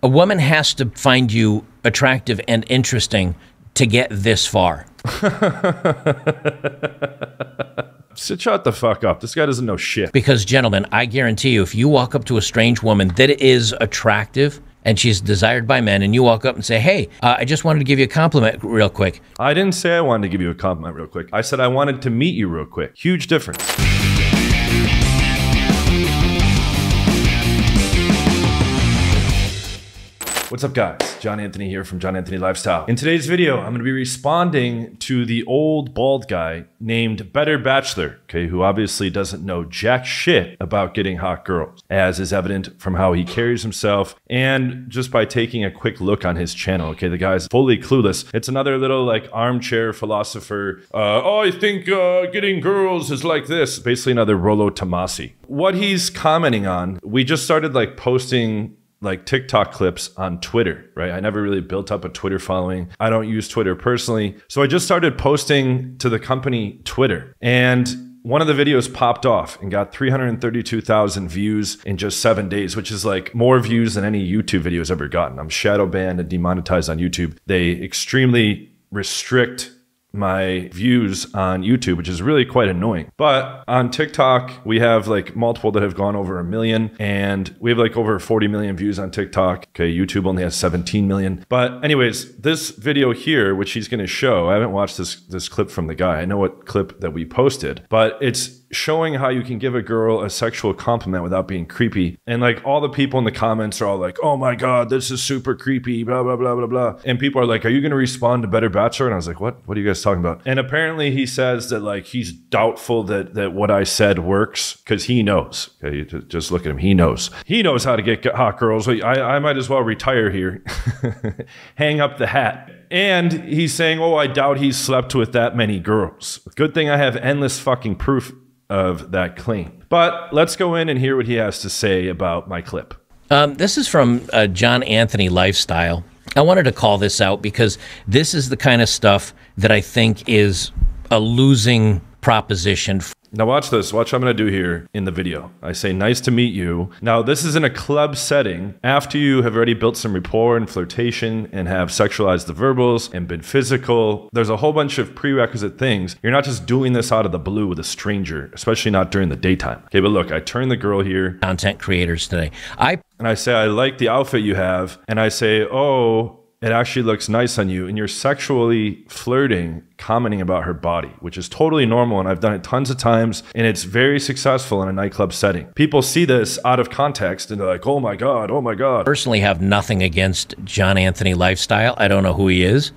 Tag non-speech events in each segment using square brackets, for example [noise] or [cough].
A woman has to find you attractive and interesting to get this far. [laughs] Sit shut the fuck up. This guy doesn't know shit. Because, gentlemen, I guarantee you, if you walk up to a strange woman that is attractive and she's desired by men, and you walk up and say, Hey, uh, I just wanted to give you a compliment real quick. I didn't say I wanted to give you a compliment real quick. I said I wanted to meet you real quick. Huge difference. What's up guys? John Anthony here from John Anthony Lifestyle. In today's video, I'm gonna be responding to the old bald guy named Better Bachelor, okay, who obviously doesn't know jack shit about getting hot girls, as is evident from how he carries himself and just by taking a quick look on his channel, okay, the guy's fully clueless. It's another little like armchair philosopher, uh, oh, I think uh, getting girls is like this, basically another Rollo Tomassi. What he's commenting on, we just started like posting like TikTok clips on Twitter, right? I never really built up a Twitter following. I don't use Twitter personally. So I just started posting to the company Twitter. And one of the videos popped off and got 332,000 views in just seven days, which is like more views than any YouTube video has ever gotten. I'm shadow banned and demonetized on YouTube. They extremely restrict my views on YouTube, which is really quite annoying. But on TikTok, we have like multiple that have gone over a million, and we have like over 40 million views on TikTok. Okay, YouTube only has 17 million. But anyways, this video here, which he's going to show, I haven't watched this this clip from the guy. I know what clip that we posted, but it's showing how you can give a girl a sexual compliment without being creepy. And like all the people in the comments are all like, oh my God, this is super creepy, blah, blah, blah, blah, blah. And people are like, are you going to respond to Better Bachelor? And I was like, what? What are you guys talking about? And apparently he says that like he's doubtful that, that what I said works because he knows. Okay, just look at him. He knows. He knows how to get hot girls. I, I might as well retire here, [laughs] hang up the hat. And he's saying, oh, I doubt he's slept with that many girls. Good thing I have endless fucking proof of that claim. But let's go in and hear what he has to say about my clip. Um, this is from uh, John Anthony Lifestyle. I wanted to call this out because this is the kind of stuff that I think is a losing proposition now watch this. Watch what I'm going to do here in the video. I say, nice to meet you. Now this is in a club setting after you have already built some rapport and flirtation and have sexualized the verbals and been physical. There's a whole bunch of prerequisite things. You're not just doing this out of the blue with a stranger, especially not during the daytime. Okay, but look, I turn the girl here. Content creators today. I and I say, I like the outfit you have. And I say, oh, it actually looks nice on you and you're sexually flirting commenting about her body which is totally normal and i've done it tons of times and it's very successful in a nightclub setting. People see this out of context and they're like oh my god oh my god. Personally have nothing against john anthony lifestyle. I don't know who he is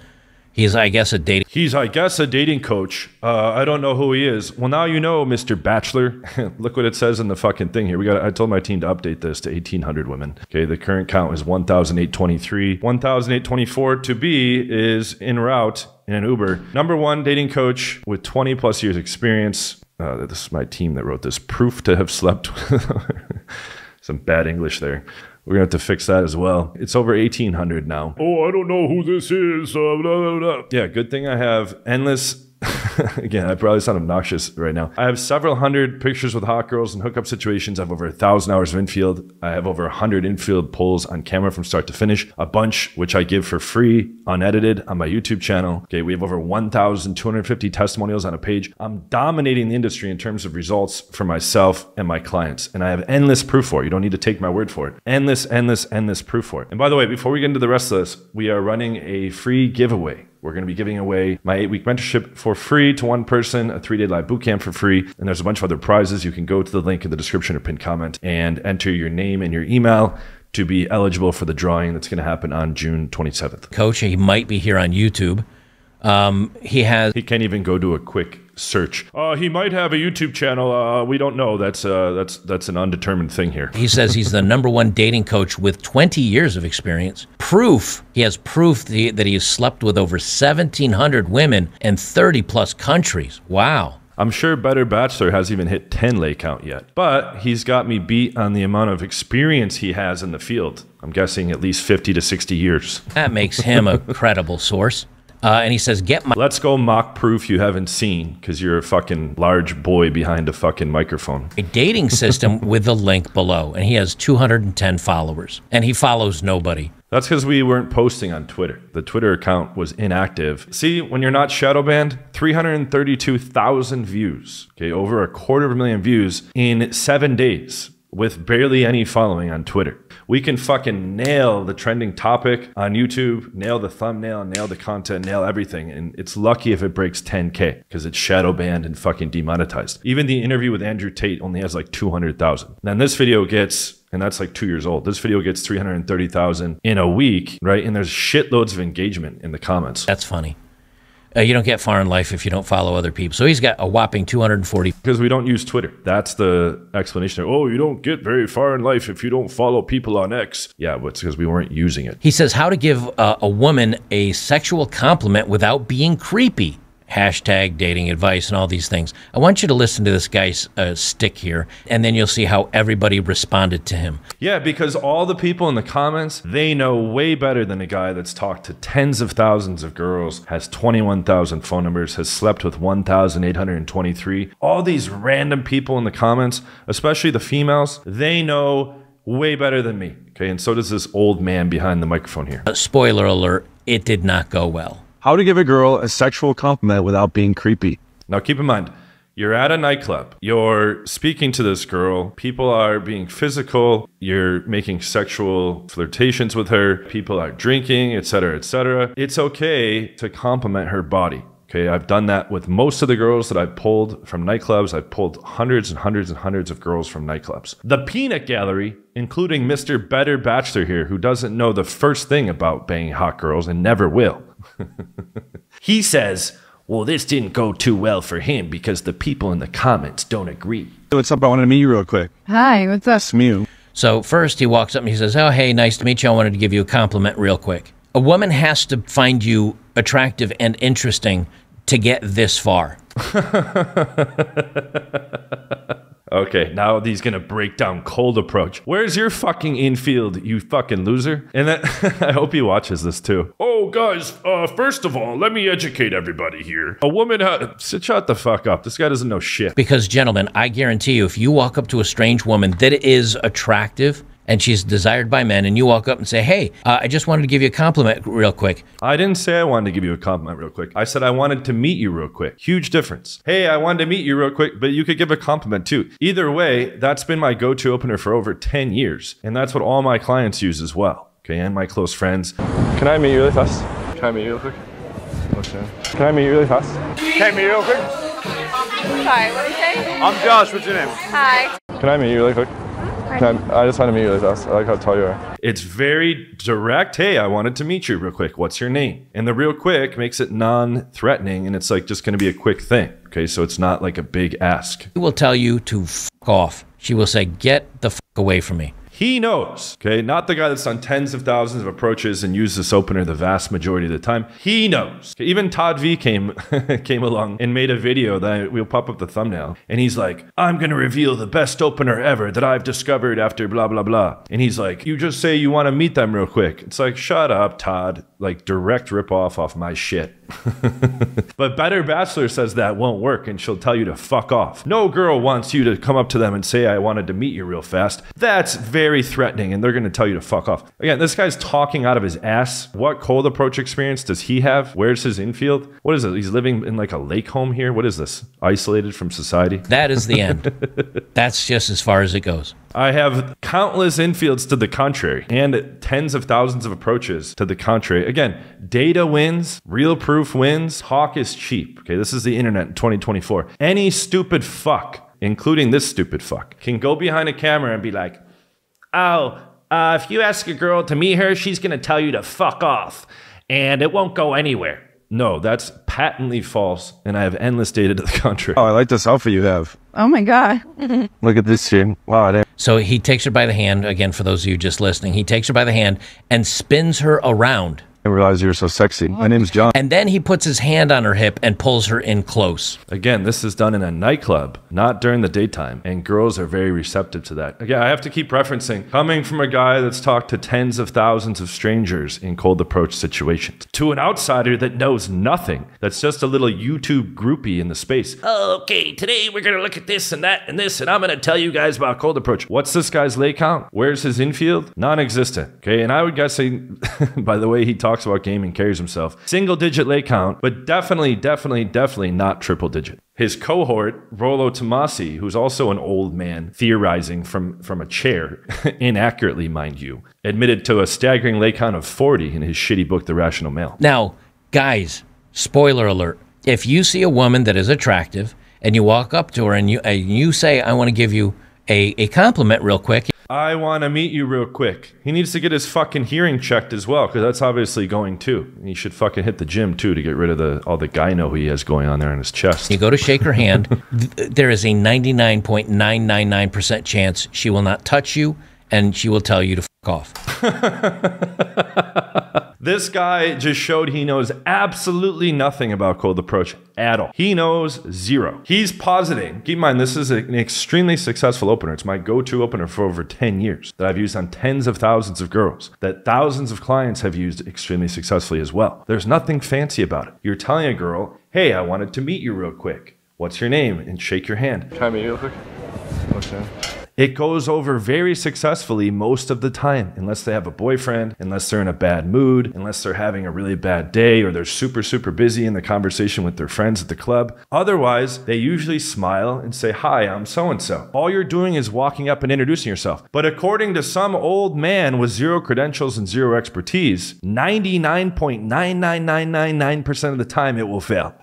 He's, I guess, a dating. He's, I guess, a dating coach. Uh, I don't know who he is. Well, now you know, Mr. Bachelor. [laughs] Look what it says in the fucking thing here. We got. I told my team to update this to 1,800 women. Okay, the current count is 1,823. 1,824 to be is en route in an Uber. Number one dating coach with 20 plus years experience. Uh, this is my team that wrote this. Proof to have slept. [laughs] Some bad English there. We're gonna have to fix that as well. It's over 1800 now. Oh, I don't know who this is. Uh, blah, blah, blah. Yeah, good thing I have endless [laughs] Again, I probably sound obnoxious right now. I have several hundred pictures with hot girls and hookup situations. I have over a thousand hours of infield. I have over a hundred infield pulls on camera from start to finish. A bunch which I give for free, unedited on my YouTube channel. Okay, we have over 1,250 testimonials on a page. I'm dominating the industry in terms of results for myself and my clients. And I have endless proof for it. You don't need to take my word for it. Endless, endless, endless proof for it. And by the way, before we get into the rest of this, we are running a free giveaway we're going to be giving away my eight week mentorship for free to one person, a three day live bootcamp for free. And there's a bunch of other prizes. You can go to the link in the description or pinned comment and enter your name and your email to be eligible for the drawing that's going to happen on June 27th. Coach, he might be here on YouTube. Um, he has. He can't even go do a quick search. Uh, he might have a YouTube channel. Uh, we don't know. That's uh, that's that's an undetermined thing here. He says he's the number one dating coach with 20 years of experience. Proof. He has proof that he, that he has slept with over 1,700 women in 30 plus countries. Wow. I'm sure Better Bachelor hasn't even hit 10 lay count yet, but he's got me beat on the amount of experience he has in the field. I'm guessing at least 50 to 60 years. That makes him a [laughs] credible source. Uh, and he says, "Get my." Let's go mock proof you haven't seen because you're a fucking large boy behind a fucking microphone. a dating system [laughs] with the link below. And he has 210 followers. And he follows nobody. That's because we weren't posting on Twitter. The Twitter account was inactive. See, when you're not shadow banned, 332,000 views, okay, over a quarter of a million views in seven days with barely any following on Twitter. We can fucking nail the trending topic on YouTube, nail the thumbnail, nail the content, nail everything. And it's lucky if it breaks 10K because it's shadow banned and fucking demonetized. Even the interview with Andrew Tate only has like 200,000. Then this video gets and that's like two years old. This video gets 330,000 in a week, right? And there's shitloads of engagement in the comments. That's funny. Uh, you don't get far in life if you don't follow other people. So he's got a whopping 240. Because we don't use Twitter. That's the explanation. Oh, you don't get very far in life if you don't follow people on X. Yeah, but it's because we weren't using it. He says how to give uh, a woman a sexual compliment without being creepy. Hashtag dating advice and all these things. I want you to listen to this guy's uh, stick here, and then you'll see how everybody responded to him. Yeah, because all the people in the comments, they know way better than a guy that's talked to tens of thousands of girls, has 21,000 phone numbers, has slept with 1,823. All these random people in the comments, especially the females, they know way better than me. Okay, and so does this old man behind the microphone here. Uh, spoiler alert, it did not go well. How to give a girl a sexual compliment without being creepy. Now, keep in mind, you're at a nightclub. You're speaking to this girl. People are being physical. You're making sexual flirtations with her. People are drinking, etc., etc. It's okay to compliment her body. Okay, I've done that with most of the girls that I've pulled from nightclubs. I've pulled hundreds and hundreds and hundreds of girls from nightclubs. The peanut gallery, including Mr. Better Bachelor here, who doesn't know the first thing about banging hot girls and never will. He says, well, this didn't go too well for him because the people in the comments don't agree. Hey, what's up? I wanted to meet you real quick. Hi, what's up? It's Mew. So first he walks up and he says, "Oh, hey, nice to meet you. I wanted to give you a compliment real quick." A woman has to find you attractive and interesting to get this far. [laughs] Okay, now he's gonna break down cold approach. Where's your fucking infield, you fucking loser? And then [laughs] I hope he watches this too. Oh, guys, uh, first of all, let me educate everybody here. A woman, ha- shut the fuck up. This guy doesn't know shit. Because, gentlemen, I guarantee you, if you walk up to a strange woman that is attractive and she's desired by men, and you walk up and say, Hey, uh, I just wanted to give you a compliment real quick. I didn't say I wanted to give you a compliment real quick. I said I wanted to meet you real quick. Huge difference. Hey, I wanted to meet you real quick, but you could give a compliment too. Either way, that's been my go to opener for over 10 years. And that's what all my clients use as well. Okay, and my close friends. Can I meet you really fast? Can I meet you real quick? Okay. Can I meet you really fast? Can I meet you real quick? Sorry, what did you say? I'm Josh. What's your name? Hi. Can I meet you really quick? Can I, I just want to meet you really fast. I like how tall you are. It's very direct. Hey, I wanted to meet you real quick. What's your name? And the real quick makes it non threatening and it's like just going to be a quick thing. Okay, so it's not like a big ask. She will tell you to f off. She will say, Get the f away from me. He knows, okay? Not the guy that's done tens of thousands of approaches and used this opener the vast majority of the time. He knows. Okay, Even Todd V came [laughs] came along and made a video that we'll pop up the thumbnail. And he's like, I'm gonna reveal the best opener ever that I've discovered after blah blah blah. And he's like, You just say you want to meet them real quick. It's like, shut up, Todd. Like direct ripoff off my shit. [laughs] but Better Bachelor says that won't work and she'll tell you to fuck off. No girl wants you to come up to them and say, I wanted to meet you real fast. That's very threatening and they're going to tell you to fuck off. Again, this guy's talking out of his ass. What cold approach experience does he have? Where's his infield? What is it? He's living in like a lake home here? What is this? Isolated from society? That is the end. [laughs] That's just as far as it goes. I have countless infields to the contrary and tens of thousands of approaches to the contrary. Again, data wins, real proof wins, talk is cheap. Okay, this is the internet in 2024. Any stupid fuck, including this stupid fuck, can go behind a camera and be like, oh, uh, if you ask a girl to meet her, she's gonna tell you to fuck off and it won't go anywhere. No, that's patently false, and I have endless data to the [laughs] contrary. Oh, I like this outfit you have. Oh my god. [laughs] Look at this shit. Wow, damn. So he takes her by the hand, again, for those of you just listening, he takes her by the hand and spins her around didn't realize you were so sexy. My name's John. And then he puts his hand on her hip and pulls her in close. Again, this is done in a nightclub, not during the daytime, and girls are very receptive to that. Again, I have to keep referencing coming from a guy that's talked to tens of thousands of strangers in cold approach situations to an outsider that knows nothing, that's just a little YouTube groupie in the space. Oh, okay, today we're gonna look at this and that and this, and I'm gonna tell you guys about cold approach. What's this guy's lay count? Where's his infield? Non existent. Okay, and I would guess, say, [laughs] by the way he talks about gaming, carries himself, single digit lay count, but definitely, definitely, definitely not triple digit. His cohort, Rollo Tomassi, who's also an old man theorizing from, from a chair, [laughs] inaccurately, mind you, admitted to a staggering lay count of 40 in his shitty book, The Rational Male. Now, guys, spoiler alert. If you see a woman that is attractive and you walk up to her and you, and you say, I want to give you a, a compliment real quick, I want to meet you real quick. He needs to get his fucking hearing checked as well, because that's obviously going too. He should fucking hit the gym too to get rid of the all the gyno he has going on there in his chest. you go to shake her hand, [laughs] there is a 99.999% chance she will not touch you and she will tell you to fuck off. [laughs] This guy just showed he knows absolutely nothing about cold approach at all. He knows zero. He's positing. Keep in mind, this is an extremely successful opener. It's my go to opener for over 10 years that I've used on tens of thousands of girls, that thousands of clients have used extremely successfully as well. There's nothing fancy about it. You're telling a girl, hey, I wanted to meet you real quick. What's your name? And shake your hand. Can I meet you real quick? Okay. It goes over very successfully most of the time, unless they have a boyfriend, unless they're in a bad mood, unless they're having a really bad day, or they're super, super busy in the conversation with their friends at the club. Otherwise, they usually smile and say, Hi, I'm so and so. All you're doing is walking up and introducing yourself. But according to some old man with zero credentials and zero expertise, 99.99999% of the time it will fail.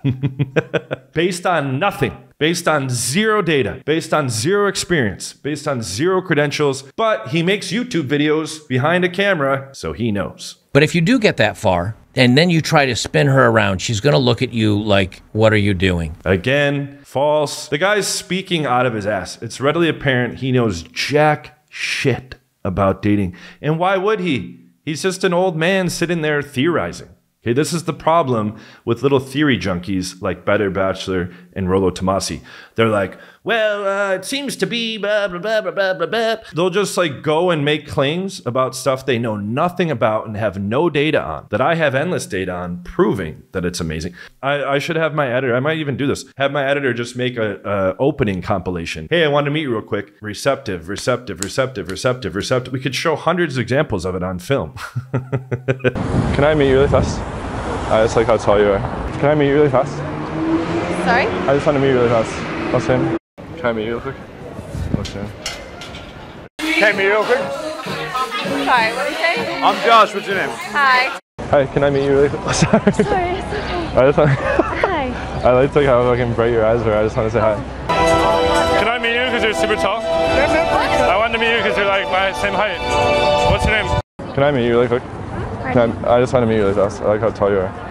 [laughs] Based on nothing based on zero data, based on zero experience, based on zero credentials, but he makes YouTube videos behind a camera, so he knows. But if you do get that far and then you try to spin her around, she's going to look at you like, What are you doing? Again, false. The guy's speaking out of his ass. It's readily apparent he knows jack shit about dating. And why would he? He's just an old man sitting there theorizing. Okay, this is the problem with little theory junkies like Better Bachelor and Rollo Tomassi. They're like, well, uh, it seems to be blah, blah, blah, blah, blah, blah, blah. They'll just like go and make claims about stuff they know nothing about and have no data on, that I have endless data on proving that it's amazing. I, I should have my editor, I might even do this, have my editor just make a, a opening compilation. Hey, I want to meet you real quick. Receptive, receptive, receptive, receptive, receptive. We could show hundreds of examples of it on film. [laughs] Can I meet you really fast? I just like how tall you are. Can I meet you really fast? Sorry? I just want to meet you really fast. What's your name? Can I meet you real quick? What's your name? Can I meet you real quick? Sorry, what did you say? I'm Josh. What's your name? Hi. Hi, can I meet you really quick? [laughs] Sorry. Sorry, it's okay. I just want, Hi. [laughs] I like like how fucking bright your eyes are. I just want to say hi. Can I meet you because you're super tall? I wanted to meet you because you're like my same height. What's your name? Can I meet you really quick? Can I, I just want to meet you really fast. I like how tall you are.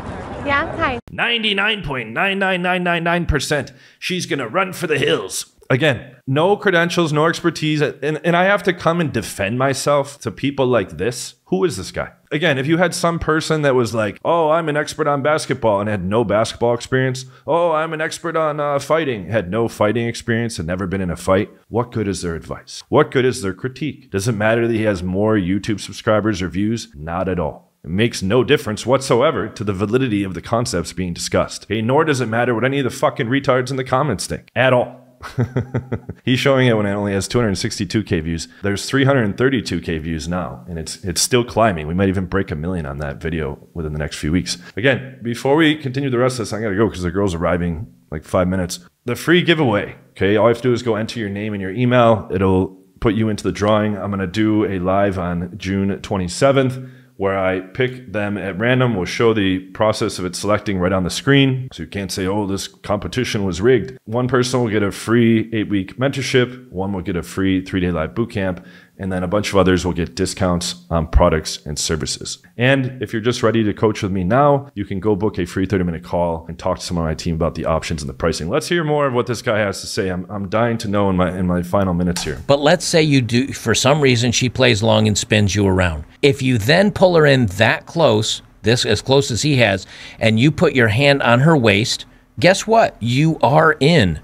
Yeah, hi. 99.99999%. She's going to run for the hills. Again, no credentials, no expertise. And, and I have to come and defend myself to people like this. Who is this guy? Again, if you had some person that was like, oh, I'm an expert on basketball and had no basketball experience. Oh, I'm an expert on uh, fighting, had no fighting experience, had never been in a fight. What good is their advice? What good is their critique? Does it matter that he has more YouTube subscribers or views? Not at all. It makes no difference whatsoever to the validity of the concepts being discussed. Okay, nor does it matter what any of the fucking retards in the comments think. At all. [laughs] He's showing it when it only has 262k views. There's 332k views now, and it's it's still climbing. We might even break a million on that video within the next few weeks. Again, before we continue the rest of this, I gotta go because the girl's arriving like five minutes. The free giveaway. Okay, all you have to do is go enter your name and your email. It'll put you into the drawing. I'm gonna do a live on June 27th where I pick them at random. We'll show the process of it selecting right on the screen. So you can't say, oh, this competition was rigged. One person will get a free eight week mentorship, one will get a free three day live bootcamp, and then a bunch of others will get discounts on products and services. And if you're just ready to coach with me now, you can go book a free 30 minute call and talk to someone on my team about the options and the pricing. Let's hear more of what this guy has to say. I'm, I'm dying to know in my, in my final minutes here. But let's say you do, for some reason, she plays long and spins you around. If you then pull her in that close this as close as he has, and you put your hand on her waist, guess what? You are in.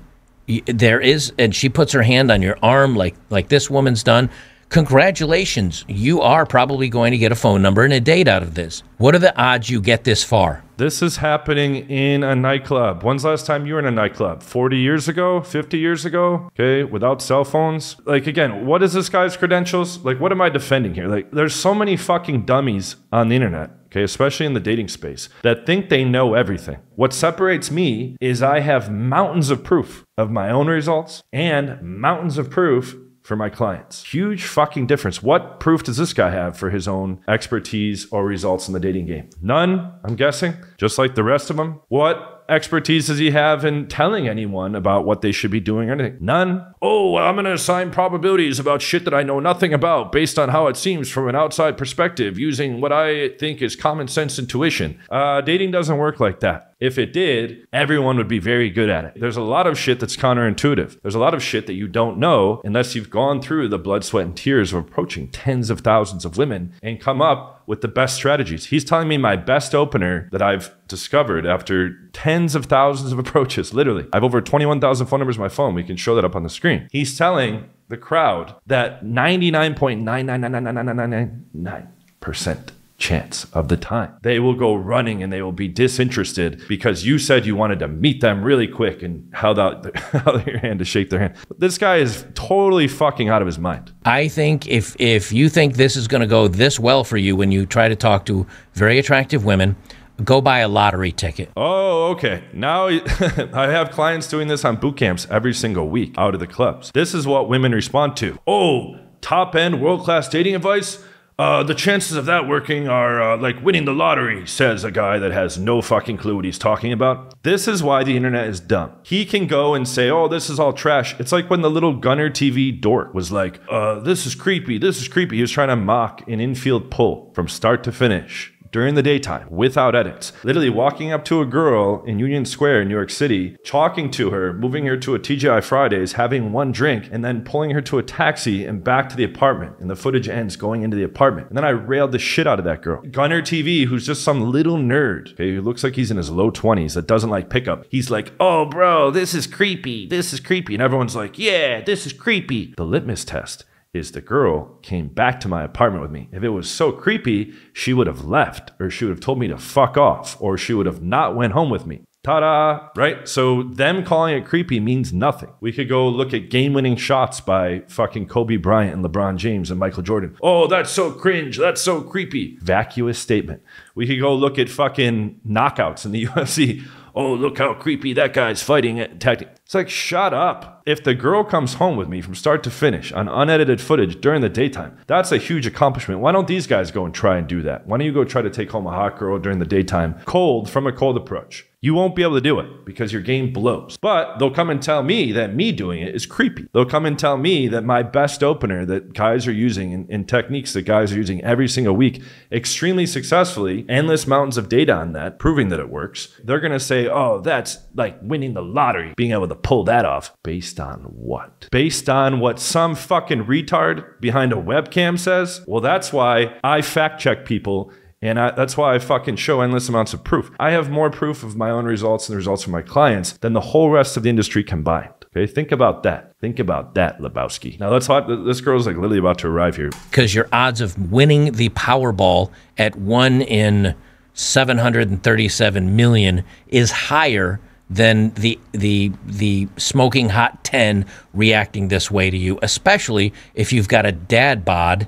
There is, and she puts her hand on your arm like like this woman's done. Congratulations, you are probably going to get a phone number and a date out of this. What are the odds you get this far? This is happening in a nightclub. When's last time you were in a nightclub? 40 years ago? 50 years ago? Okay, without cell phones? Like, again, what is this guy's credentials? Like, what am I defending here? Like, there's so many fucking dummies on the internet, okay, especially in the dating space, that think they know everything. What separates me is I have mountains of proof of my own results and mountains of proof for my clients. Huge fucking difference. What proof does this guy have for his own expertise or results in the dating game? None, I'm guessing, just like the rest of them. What expertise does he have in telling anyone about what they should be doing or anything? None. Oh, well, I'm going to assign probabilities about shit that I know nothing about based on how it seems from an outside perspective using what I think is common sense intuition. Uh, dating doesn't work like that. If it did, everyone would be very good at it. There's a lot of shit that's counterintuitive. There's a lot of shit that you don't know unless you've gone through the blood, sweat, and tears of approaching tens of thousands of women and come up with the best strategies. He's telling me my best opener that I've discovered after tens of thousands of approaches, literally. I have over 21,000 phone numbers on my phone. We can show that up on the screen. He's telling the crowd that 99.9999999% chance of the time. They will go running and they will be disinterested because you said you wanted to meet them really quick and held out, held out your hand to shake their hand. This guy is totally fucking out of his mind. I think if if you think this is going to go this well for you when you try to talk to very attractive women, go buy a lottery ticket. Oh, okay. Now [laughs] I have clients doing this on boot camps every single week out of the clubs. This is what women respond to. Oh, top end world class dating advice? Uh, the chances of that working are uh, like winning the lottery, says a guy that has no fucking clue what he's talking about. This is why the internet is dumb. He can go and say, oh, this is all trash. It's like when the little Gunner TV dork was like, uh, this is creepy, this is creepy. He was trying to mock an infield pull from start to finish during the daytime without edits. Literally walking up to a girl in Union Square in New York City, talking to her, moving her to a TGI Fridays, having one drink, and then pulling her to a taxi and back to the apartment. And the footage ends going into the apartment. And then I railed the shit out of that girl. Gunner TV, who's just some little nerd, okay, who looks like he's in his low 20s that doesn't like pickup. He's like, oh, bro, this is creepy. This is creepy. And everyone's like, yeah, this is creepy. The litmus test is the girl came back to my apartment with me. If it was so creepy, she would have left or she would have told me to fuck off or she would have not went home with me. Ta-da, right? So them calling it creepy means nothing. We could go look at game-winning shots by fucking Kobe Bryant and LeBron James and Michael Jordan. Oh, that's so cringe. That's so creepy. Vacuous statement. We could go look at fucking knockouts in the [laughs] UFC. Oh, look how creepy that guy's fighting tactic. It's like, shut up. If the girl comes home with me from start to finish on unedited footage during the daytime, that's a huge accomplishment. Why don't these guys go and try and do that? Why don't you go try to take home a hot girl during the daytime, cold from a cold approach? You won't be able to do it because your game blows. But they'll come and tell me that me doing it is creepy. They'll come and tell me that my best opener that guys are using and, and techniques that guys are using every single week extremely successfully, endless mountains of data on that, proving that it works. They're going to say, oh, that's like winning the lottery, being able to pull that off. Based on what? Based on what some fucking retard behind a webcam says? Well, that's why I fact check people and I, that's why I fucking show endless amounts of proof. I have more proof of my own results and the results of my clients than the whole rest of the industry combined. Okay, think about that. Think about that, Lebowski. Now let's talk. This girl's like literally about to arrive here. because your odds of winning the Powerball at one in 737 million is higher than the the the smoking hot 10 reacting this way to you especially if you've got a dad bod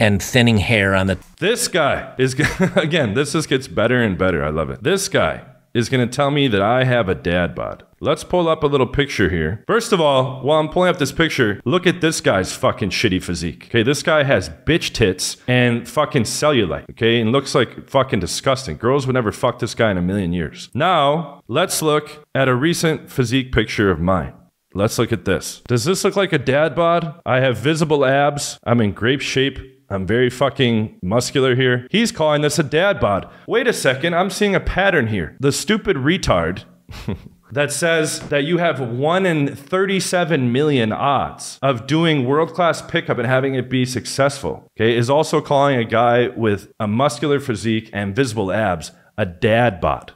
and thinning hair on the This guy is [laughs] again. This just gets better and better. I love it. This guy is going to tell me that I have a dad bod. Let's pull up a little picture here. First of all, while I'm pulling up this picture, look at this guy's fucking shitty physique. Okay, this guy has bitch tits and fucking cellulite. Okay, and looks like fucking disgusting. Girls would never fuck this guy in a million years. Now, let's look at a recent physique picture of mine. Let's look at this. Does this look like a dad bod? I have visible abs. I'm in grape shape. I'm very fucking muscular here. He's calling this a dad bod. Wait a second, I'm seeing a pattern here. The stupid retard [laughs] that says that you have 1 in 37 million odds of doing world class pickup and having it be successful, okay, is also calling a guy with a muscular physique and visible abs a dad bod.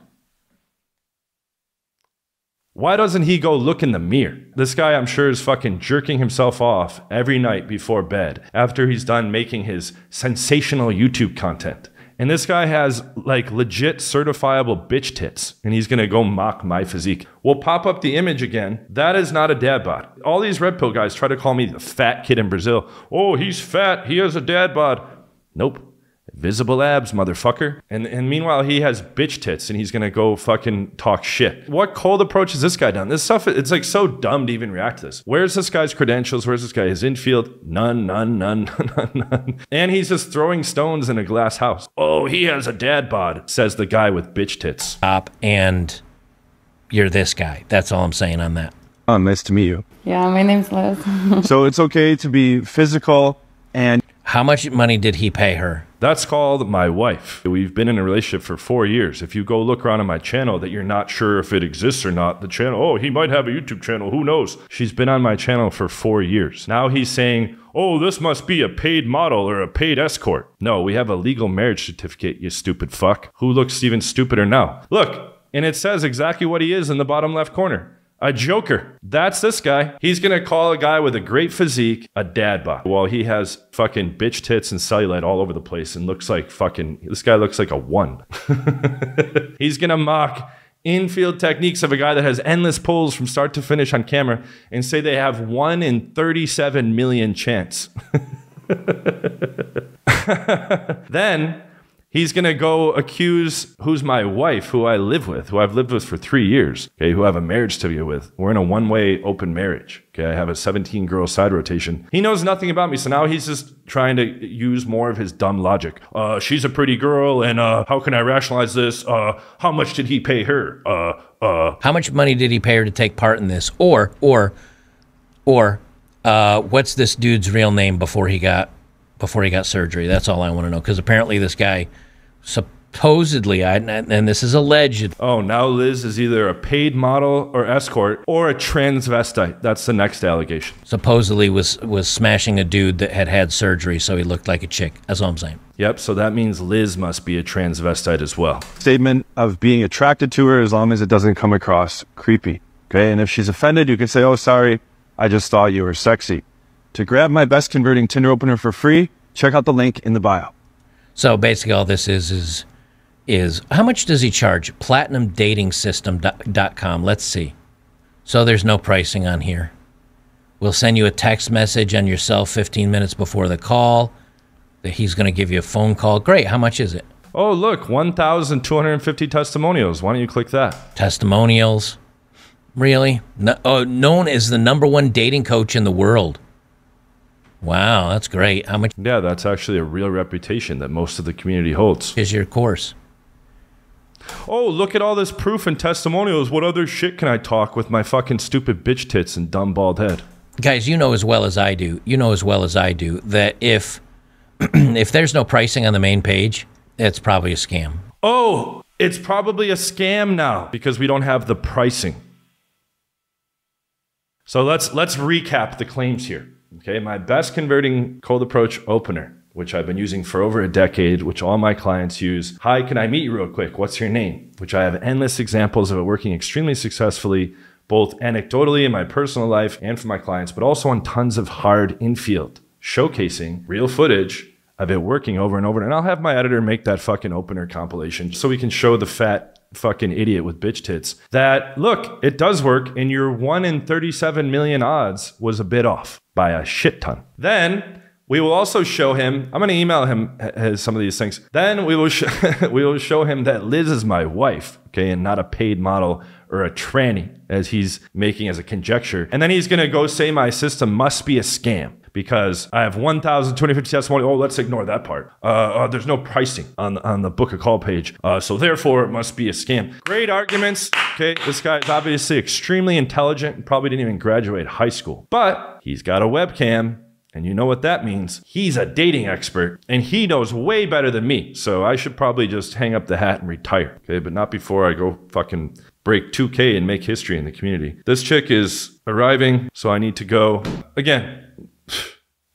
Why doesn't he go look in the mirror? This guy, I'm sure, is fucking jerking himself off every night before bed after he's done making his sensational YouTube content. And this guy has like legit certifiable bitch tits, and he's gonna go mock my physique. We'll pop up the image again. That is not a dad bod. All these red pill guys try to call me the fat kid in Brazil. Oh, he's fat. He has a dad bod. Nope. Visible abs, motherfucker. And and meanwhile, he has bitch tits and he's gonna go fucking talk shit. What cold approach has this guy done? This stuff, it's like so dumb to even react to this. Where's this guy's credentials? Where's this guy? His infield? None, none, none, [laughs] none, none. And he's just throwing stones in a glass house. Oh, he has a dad bod, says the guy with bitch tits. Stop and you're this guy. That's all I'm saying on that. Oh, nice to meet you. Yeah, my name's Liz. [laughs] So it's okay to be physical and How much money did he pay her? That's called my wife. We've been in a relationship for four years. If you go look around on my channel that you're not sure if it exists or not, the channel, oh, he might have a YouTube channel, who knows? She's been on my channel for four years. Now he's saying, oh, this must be a paid model or a paid escort. No, we have a legal marriage certificate, you stupid fuck. Who looks even stupider now? Look, and it says exactly what he is in the bottom left corner. A joker. That's this guy. He's gonna call a guy with a great physique a dad bod while he has fucking bitch tits and cellulite all over the place and looks like fucking, this guy looks like a one. [laughs] He's gonna mock infield techniques of a guy that has endless pulls from start to finish on camera and say they have one in 37 million chance. [laughs] then he's going to go accuse who's my wife, who I live with, who I've lived with for three years, okay, who I have a marriage to be with. We're in a one way open marriage. Okay, I have a 17 girl side rotation. He knows nothing about me, so now he's just trying to use more of his dumb logic. Uh, she's a pretty girl, and uh, how can I rationalize this? Uh, how much did he pay her? Uh, uh, How much money did he pay her to take part in this? Or, or, or, uh, what's this dude's real name before he got before he got surgery? That's all I want to know. Because apparently this guy, supposedly, I, and this is alleged. oh, now Liz is either a paid model or escort or a transvestite. That's the next allegation. Supposedly was was smashing a dude that had had surgery, so he looked like a chick. That's all I'm saying. Yep, so that means Liz must be a transvestite as well. statement of being attracted to her as long as it doesn't come across creepy. Okay. And if she's offended, you can say, Oh, sorry. I just thought you were sexy. To grab my best converting Tinder opener for free, check out the link in the bio. So basically, all this is is is how much does he charge? PlatinumDatingSystem.com. Let's see. So there's no pricing on here. We'll send you a text message on your cell 15 minutes before the call. That he's going to give you a phone call. Great. How much is it? Oh, look, 1,250 testimonials. Why don't you click that? Testimonials. Really? No, oh, known as the number one dating coach in the world. Wow, that's great. How much Yeah, that's actually a real reputation that most of the community holds. is your course? Oh, look at all this proof and testimonials. What other shit can I talk with my fucking stupid bitch tits and dumb bald head? guys you know as well as i do you know as well as i do that if [clears throat] if there's no pricing on the main page it's probably a scam Oh, it's probably a scam now because we don't have the pricing. So let's let's recap the claims here. Okay, my best converting cold approach opener, which I've been using for over a decade, which all my clients use. Hi, can I meet you real quick? What's your name? Which I have endless examples of it working extremely successfully, both anecdotally in my personal life and for my clients, but also on tons of hard infield, showcasing real footage of it working over and over. And I'll have my editor make that fucking opener compilation so we can show the fat fucking idiot with bitch tits that look, it does work, and your 1 in 37 million odds was a bit off by a shit ton. Then we will also show him. I'm going to email him some of these things. Then we will [laughs] we will show him that Liz is my wife, okay, and not a paid model or a tranny, as he's making as a conjecture. And then he's going to go say my system must be a scam because I have 1,250 testimony. Oh, let's ignore that part. Uh, uh, there's no pricing on on the book a call page, uh, so therefore it must be a scam. Great arguments. Okay, this guy is obviously extremely intelligent and probably didn't even graduate high school, but he's got a webcam. And you know what that means? He's a dating expert and he knows way better than me. So I should probably just hang up the hat and retire. Okay, but not before I go fucking break 2K and make history in the community. This chick is arriving, so I need to go. Again,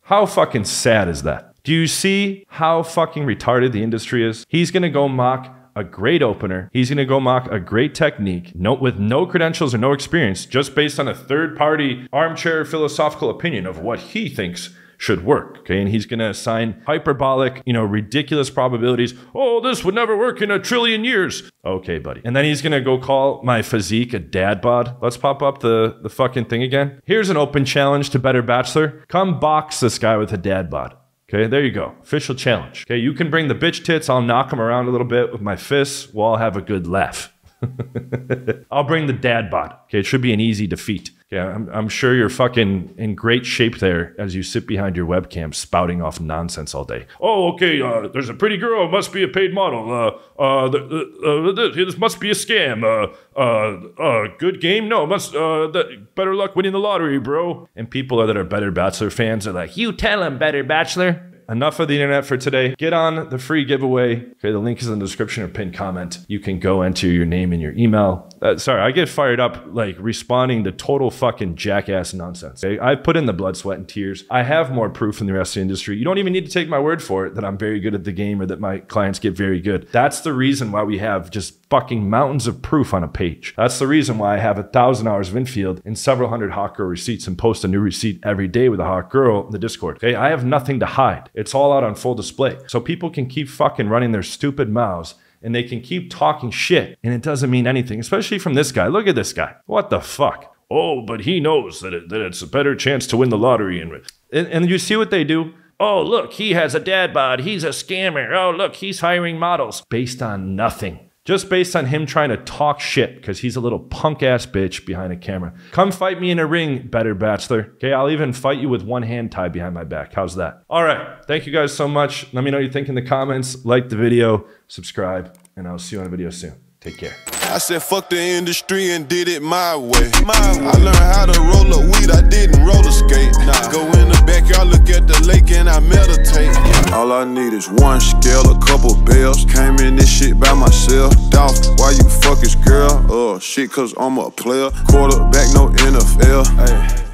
how fucking sad is that? Do you see how fucking retarded the industry is? He's gonna go mock a great opener. He's going to go mock a great technique no, with no credentials or no experience, just based on a third party armchair philosophical opinion of what he thinks should work. Okay. And he's going to assign hyperbolic, you know, ridiculous probabilities. Oh, this would never work in a trillion years. Okay, buddy. And then he's going to go call my physique a dad bod. Let's pop up the, the fucking thing again. Here's an open challenge to Better Bachelor. Come box this guy with a dad bod. Okay, there you go. Official challenge. Okay, you can bring the bitch tits. I'll knock them around a little bit with my fists. We'll all have a good laugh. [laughs] I'll bring the dad bod. Okay, it should be an easy defeat. Okay, I'm, I'm sure you're fucking in great shape there as you sit behind your webcam spouting off nonsense all day. Oh, okay, uh, there's a pretty girl. It must be a paid model. Uh, uh, the, uh, this must be a scam. Uh, uh, uh, good game? No, must, uh, the, better luck winning the lottery, bro. And people that are Better Bachelor fans are like, you tell him, Better Bachelor enough of the internet for today. Get on the free giveaway. Okay, the link is in the description or pinned comment. You can go enter your name and your email. Uh, sorry, I get fired up like responding to total fucking jackass nonsense. Okay? I put in the blood, sweat, and tears. I have more proof than the rest of the industry. You don't even need to take my word for it that I'm very good at the game or that my clients get very good. That's the reason why we have just fucking mountains of proof on a page. That's the reason why I have a thousand hours of infield and several hundred hot girl receipts and post a new receipt every day with a hot girl in the Discord. Okay, I have nothing to hide. It's all out on full display. So people can keep fucking running their stupid mouths and they can keep talking shit and it doesn't mean anything, especially from this guy. Look at this guy. What the fuck? Oh, but he knows that, it, that it's a better chance to win the lottery. And, and, and you see what they do? Oh, look, he has a dad bod. He's a scammer. Oh, look, he's hiring models based on nothing just based on him trying to talk shit because he's a little punk ass bitch behind a camera. Come fight me in a ring, better bachelor. Okay, I'll even fight you with one hand tied behind my back. How's that? All right. Thank you guys so much. Let me know what you think in the comments. Like the video, subscribe, and I'll see you on a video soon. Take care. I said fuck the industry and did it my way. My way. I learned how to roll a weed, I didn't roller skate. Nah. Go in the backyard, look at the lake and I meditate. All I need is one scale, a couple bells. Came in this shit by myself. Dolph, why you fuck this girl? Oh, shit, cause I'm a player. Quarterback, no NFL. Hey.